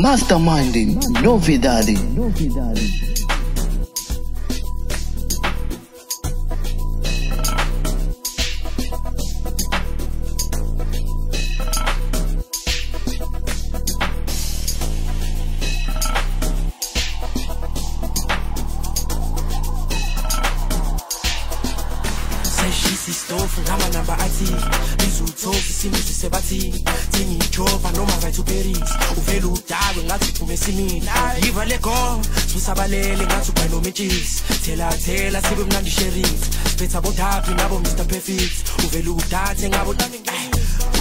Masterminding Novidade. Novidade. sesisistofu ngamanamba athini lizuthofi simuzi sebathini tingijova noma ngathi uperisi uvele udakwe ngathi uphume esimini yiva le gol sbusabalele ngathi ubay nomitshisi thelathela sibe mnandisherit sibetha bodapi ngabo mr perfit uvele udathe ngabo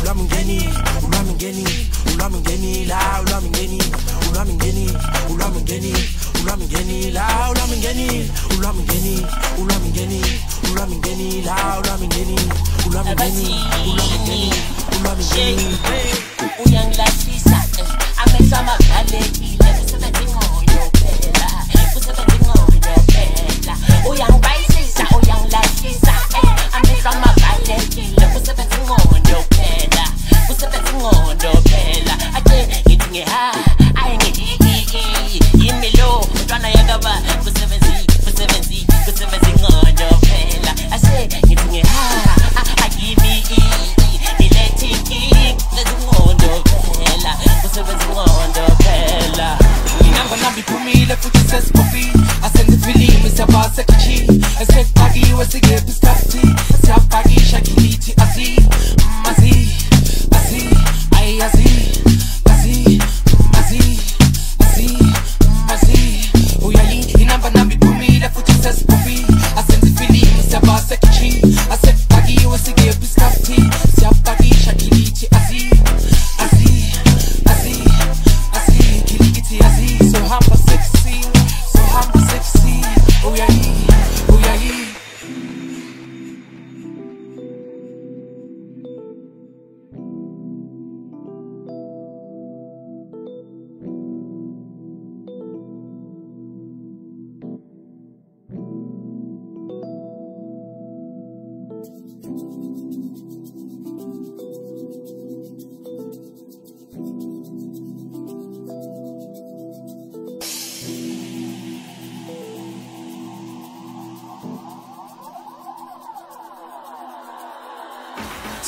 ulwami ngenile ulwami ngenile ulwami ngenile ha ulwami ngenile ulwami ngenile ulwami ngenile ulwami ngenile ha ulwami ngenile ulwami ngenile ulwami ngenile Abathini, uyangilafisa, amenza amagaleki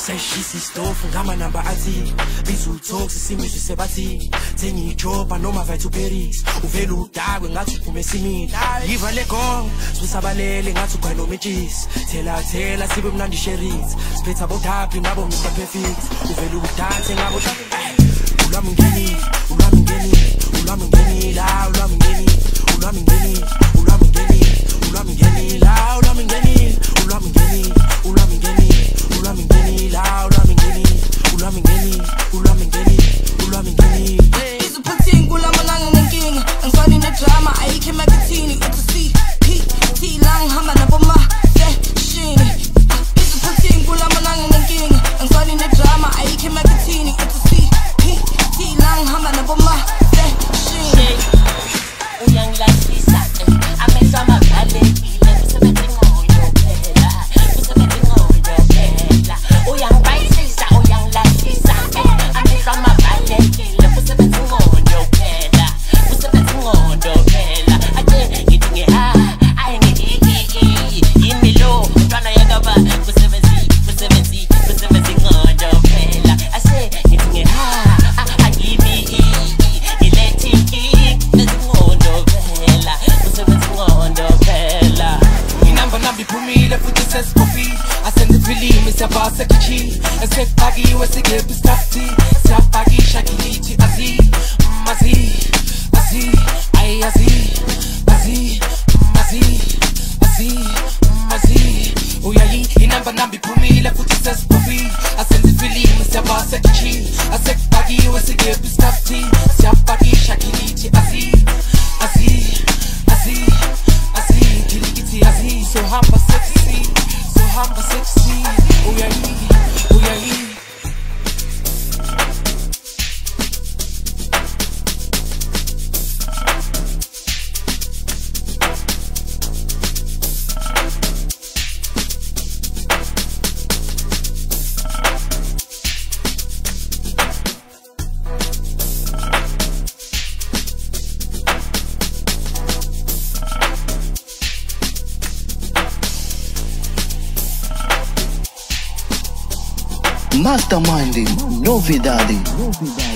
seshisa isitofu ngamanamba athi biza ulthoksi simizwe sebathi thenga ijoba noma vathi uperis uvele udakwe ngathi uphume esimini yiva legonga sibusabalele ngathi ugwayi nomitshisi thelathela sibe mnandi sherit siphetha bodaphi ngabo mr perfect uvele udathe ngabo eh. ulwami ngenile ulwami ngenile ulwami ngenile ulwami ngenile ulwami ngenile second key. And sen takip give hep biz taktiği Mastermind, novidade. novidade.